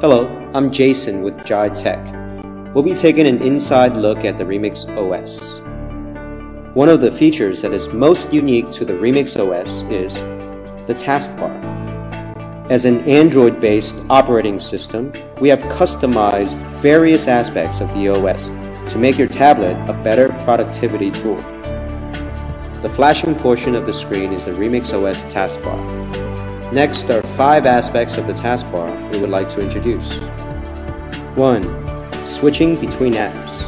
Hello, I'm Jason with Jide Tech. We'll be taking an inside look at the Remix OS. One of the features that is most unique to the Remix OS is the taskbar. As an Android based operating system, we have customized various aspects of the OS to make your tablet a better productivity tool. The flashing portion of the screen is the Remix OS taskbar. Next are five aspects of the taskbar we would like to introduce. 1. Switching between apps.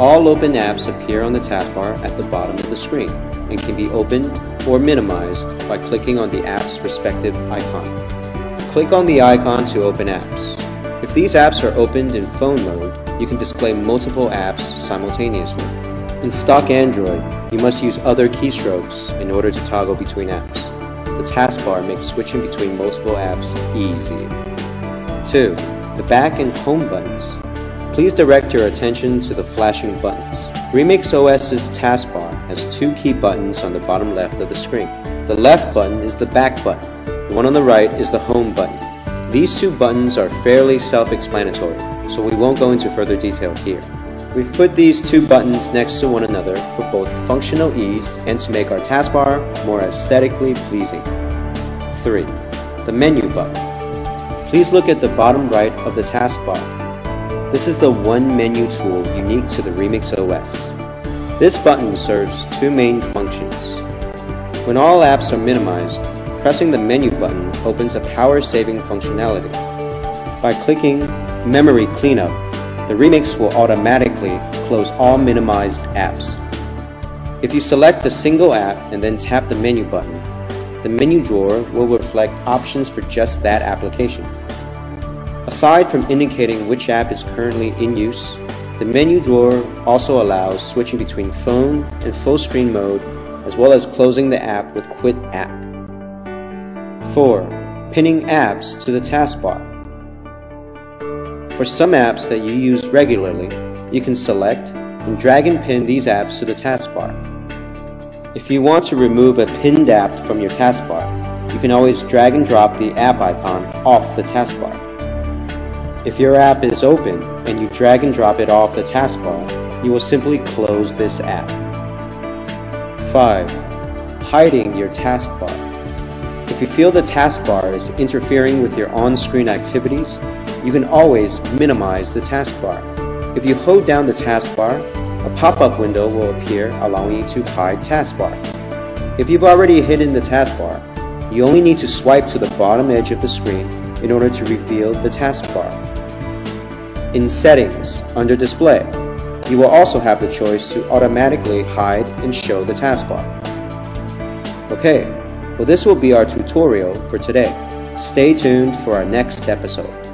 All open apps appear on the taskbar at the bottom of the screen and can be opened or minimized by clicking on the app's respective icon. Click on the icon to open apps. If these apps are opened in phone mode, you can display multiple apps simultaneously. In stock Android, you must use other keystrokes in order to toggle between apps the taskbar makes switching between multiple apps easy. 2. The back and home buttons. Please direct your attention to the flashing buttons. Remix OS's taskbar has two key buttons on the bottom left of the screen. The left button is the back button. The one on the right is the home button. These two buttons are fairly self-explanatory, so we won't go into further detail here. We've put these two buttons next to one another for both functional ease and to make our taskbar more aesthetically pleasing. 3. The menu button. Please look at the bottom right of the taskbar. This is the one menu tool unique to the Remix OS. This button serves two main functions. When all apps are minimized, pressing the menu button opens a power-saving functionality. By clicking Memory Cleanup, the Remix will automatically close all minimized apps. If you select a single app and then tap the menu button, the menu drawer will reflect options for just that application. Aside from indicating which app is currently in use, the menu drawer also allows switching between phone and full screen mode as well as closing the app with Quit App. 4. Pinning apps to the taskbar. For some apps that you use regularly, you can select and drag and pin these apps to the taskbar. If you want to remove a pinned app from your taskbar, you can always drag and drop the app icon off the taskbar. If your app is open and you drag and drop it off the taskbar, you will simply close this app. 5. Hiding your taskbar. If you feel the taskbar is interfering with your on-screen activities, you can always minimize the taskbar. If you hold down the taskbar, a pop-up window will appear allowing you to hide taskbar. If you've already hidden the taskbar, you only need to swipe to the bottom edge of the screen in order to reveal the taskbar. In Settings, under Display, you will also have the choice to automatically hide and show the taskbar. Okay, well this will be our tutorial for today. Stay tuned for our next episode.